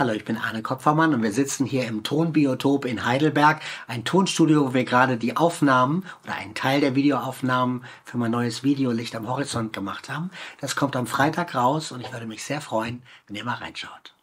Hallo, ich bin Arne Kopfermann und wir sitzen hier im Tonbiotop in Heidelberg, ein Tonstudio, wo wir gerade die Aufnahmen oder einen Teil der Videoaufnahmen für mein neues Video Licht am Horizont gemacht haben. Das kommt am Freitag raus und ich würde mich sehr freuen, wenn ihr mal reinschaut.